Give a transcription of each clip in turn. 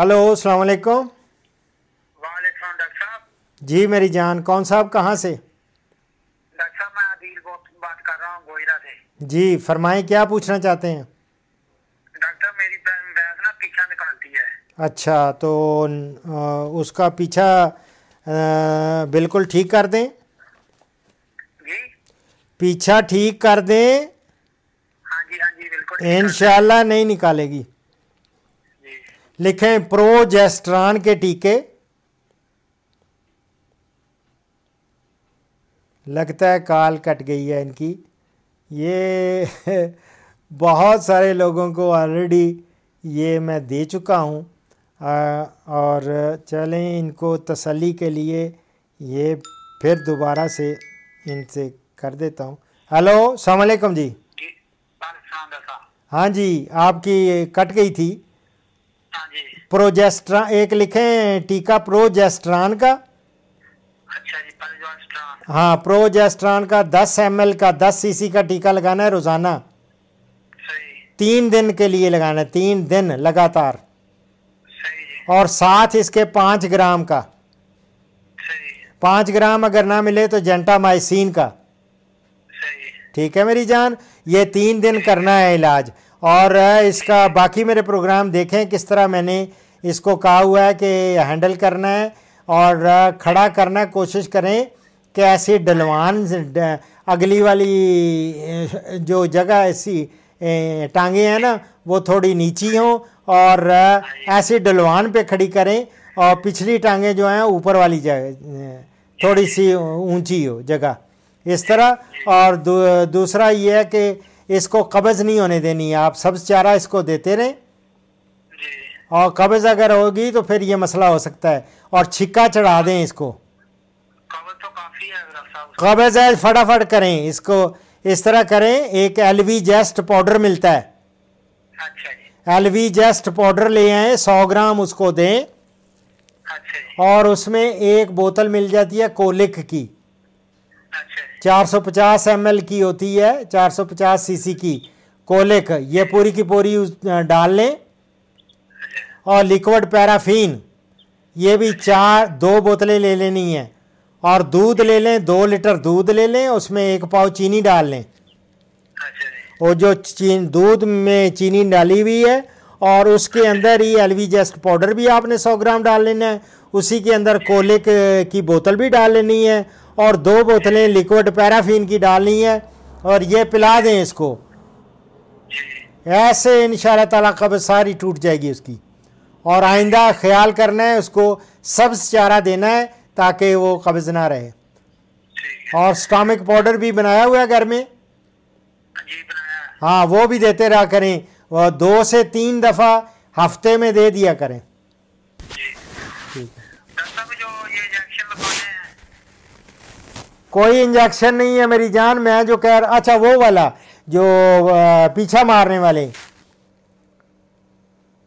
Hello अस्सलाम वालेकुम। वालेकुम डॉक्टर साहब। जी मेरी जान कौन साहब कहाँ से? डॉक्टर साहब मैं अदील बात बात कर रहा हूँ गोयरा से। जी फरमाएँ क्या पूछना चाहते हैं? डॉक्टर मेरी भैंस ना पीछा निकालती है। अच्छा तो उसका पीछा बिल्कुल ठीक कर दें? जी। पीछा ठीक कर दें? हाँ जी हाँ जी बिल्कुल इंशाल्लाह नहीं निकालेगी। लिखें प्रोजेस्ट्रान के टीके। लगता है काल कट गई है इनकी। ये बहुत सारे लोगों को ऑलरेडी ये मैं दे चुका हूँ। और चलें इनको तसल्ली के लिए ये फिर दोबारा से इनसे कर देता हूँ। हेलो सलामकुम जी। हाँ जी आपकी कट गई थी। हाँ जी। प्रोजेस्ट्रान एक लिखे टीका प्रोजेस्ट्रान का। अच्छा जी हाँ प्रोजेस्ट्रान का 10 एम का 10 सीसी का टीका लगाना है रोज़ाना। सही। तीन दिन के लिए लगाना है तीन दिन लगातार। सही और साथ इसके पाँच ग्राम का। सही। पाँच ग्राम अगर ना मिले तो जेंटामाइसिन का। सही। ठीक है मेरी जान? ये तीन दिन करना है इलाज। और इसका बाकी मेरे प्रोग्राम देखें किस तरह मैंने इसको कहा हुआ है कि हैंडल करना है और खड़ा करना कोशिश करें कि ऐसी डलवान अगली वाली जो जगह ऐसी टांगे हैं ना वो थोड़ी नीची हों और ऐसी डलवान पे खड़ी करें और पिछली टांगे जो हैं ऊपर वाली जगह थोड़ी सी ऊँची हो जगह। इस तरह और दू, दूसरा ये है कि इसको कब्ज़ नहीं होने देनी है आप सब्ज़ चारा इसको देते रहें। और कब्ज़ अगर होगी तो फिर ये मसला हो सकता है। और छिक्का चढ़ा दें इसको। कवर तो है। कब्ज़ है फटाफट करें इसको। इस तरह करें एक एलवी जेस्ट पाउडर मिलता है। अच्छा जी। एलवी जेस्ट पाउडर ले आए सौ ग्राम उसको दें। अच्छा और उसमें एक बोतल मिल जाती है कोलिक की। 450 ml की होती है 450 सीसी की। कोलिक ये पूरी की पूरी डाल लें। और लिक्विड पैराफीन ये भी चार दो बोतलें ले लेनी है। और दूध ले लें दो लीटर दूध ले लें उसमें एक पाव चीनी डाल लें। अच्छा और जो चीन दूध में चीनी डाली हुई है और उसके अंदर ही एलवी जेस्ट पाउडर भी आपने 100 ग्राम डाल लेना है। उसी के अंदर कोलिक की बोतल भी डाल लेनी है और दो बोतलें लिक्विड पैराफीन की डालनी है और ये पिला दें इसको। ऐसे इन ताला कब्ज सारी टूट जाएगी उसकी। और आइंदा ख्याल करना है उसको सब्ज चारा देना है ताकि वो कब्ज ना रहे। और स्टॉमिक पाउडर भी बनाया हुआ है घर में। हाँ वो भी देते रहा करें। और दो से तीन दफ़ा हफ़्ते में दे दिया करें जी डॉक्टर साहब जो ये इंजेक्शन लगवाने हैं कोई इंजेक्शन नहीं है मेरी जान मैं जो कह रहा अच्छा वो वाला जो पीछा मारने वाले।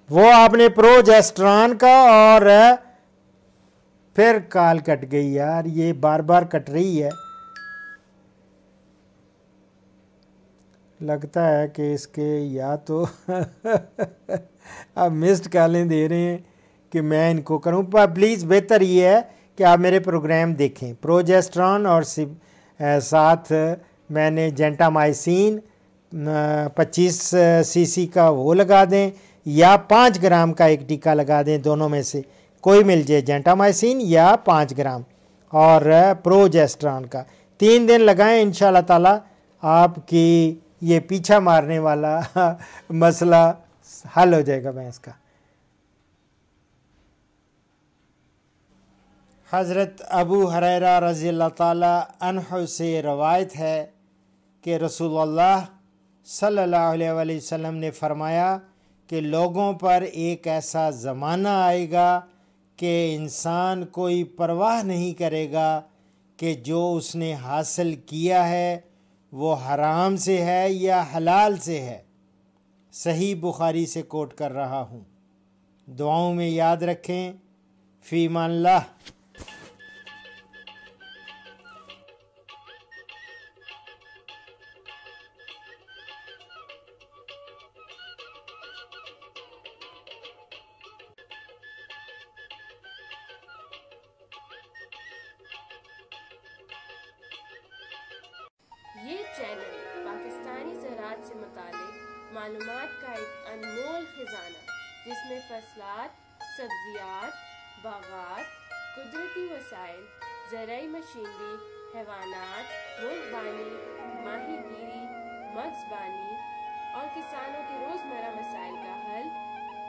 वो आपने प्रो प्रोजेस्ट्रॉन का और फिर काल कट गई यार ये बार बार कट रही है। लगता है कि इसके या तो आप मिस्ड कॉलें दे रहे हैं। कि मैं इनको करूँ। पर प्लीज़ बेहतर ये है कि आप मेरे प्रोग्राम देखें। प्रोजेस्ट्रॉन और साथ मैंने जेंटामाइसिन पच्चीस सीसी का वो लगा दें या पाँच ग्राम का एक टीका लगा दें दोनों में से। कोई मिल जाए जेंटामाइसिन या पाँच ग्राम और प्रोजेस्ट्रॉन का। तीन दिन लगाएँ इन ताला आपकी ये पीछा मारने वाला मसला हल हो जाएगा भैंस का। हज़रत अबू हरैरा रज़ी अन्हु से रवायत है कि रसूलुल्लाह सल्लल्लाहु अलैहि वसल्लम ने फरमाया कि लोगों पर एक ऐसा ज़माना आएगा कि इंसान कोई परवाह नहीं करेगा कि जो उसने हासिल किया है, वो हराम से है या हलाल से है। सही बुखारी से कोट कर रहा हूँ। दुआओं में याद रखें फ़ीमान ला से मुतालिक मालूम का एक अनमोल ख़जाना, जिसमें फसलात, सब्जियात, बागात, कुदरती वसाइल ज़रूरी मशीनरी, हैवानात, मुल्कबानी, माहीगीरी, मगजबानी और किसानों के रोज़मर्रा मसाइल का हल,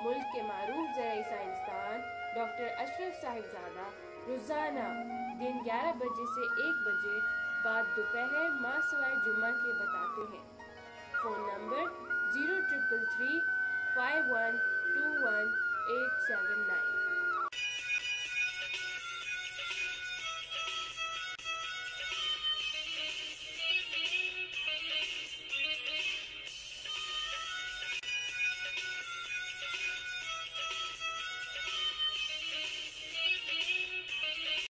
मुल्क के मरूफ ज़रूरी साइंसदान डॉक्टर अशरफ साहिबजादा रोज़ाना दिन 11 बजे से 1 बजे बाद दोपहर माँ सवाए जुम्मा के बताते हैं। phone number 0333